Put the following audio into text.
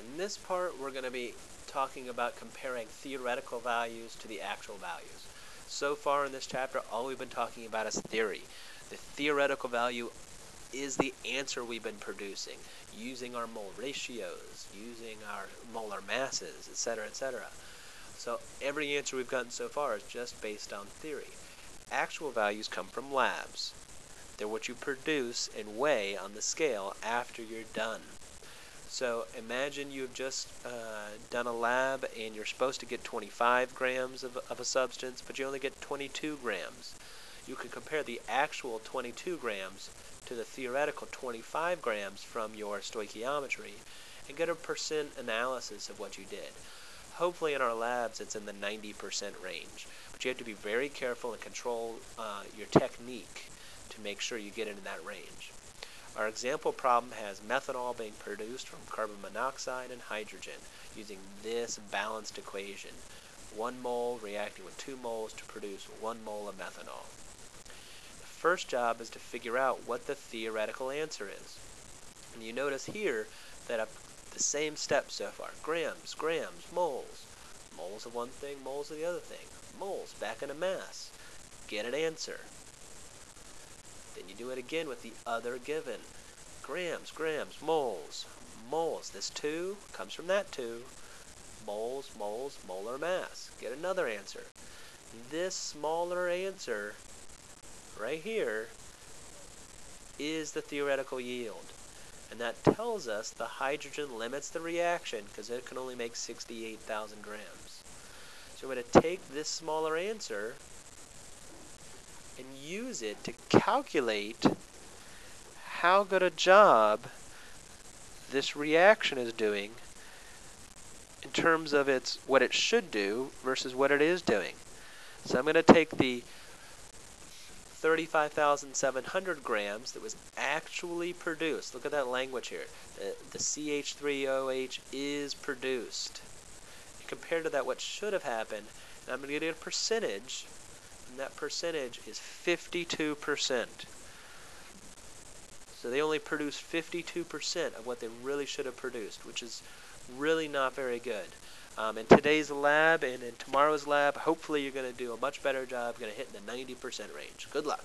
In this part, we're going to be talking about comparing theoretical values to the actual values. So far in this chapter, all we've been talking about is theory. The theoretical value is the answer we've been producing using our mole ratios, using our molar masses, etc., etc. So every answer we've gotten so far is just based on theory. Actual values come from labs. They're what you produce and weigh on the scale after you're done. So imagine you've just uh, done a lab and you're supposed to get 25 grams of, of a substance, but you only get 22 grams. You can compare the actual 22 grams to the theoretical 25 grams from your stoichiometry and get a percent analysis of what you did. Hopefully in our labs it's in the 90% range, but you have to be very careful and control uh, your technique to make sure you get into that range. Our example problem has methanol being produced from carbon monoxide and hydrogen using this balanced equation. One mole reacting with two moles to produce one mole of methanol. The first job is to figure out what the theoretical answer is. And you notice here that the same steps so far. Grams, grams, moles. Moles of one thing, moles of the other thing. Moles back into mass. Get an answer. Then you do it again with the other given. Grams, grams, moles. Moles. This 2 comes from that 2. Moles, moles, molar mass. Get another answer. This smaller answer right here is the theoretical yield. And that tells us the hydrogen limits the reaction because it can only make 68,000 grams. So we're going to take this smaller answer and use it to calculate how good a job this reaction is doing in terms of its what it should do versus what it is doing. So I'm going to take the 35,700 grams that was actually produced. Look at that language here. The, the CH3OH is produced. And compared to that, what should have happened, I'm going to get a percentage, and that percentage is 52%. So they only produced 52% of what they really should have produced, which is really not very good. Um, in today's lab and in tomorrow's lab, hopefully you're going to do a much better job, going to hit the 90% range. Good luck.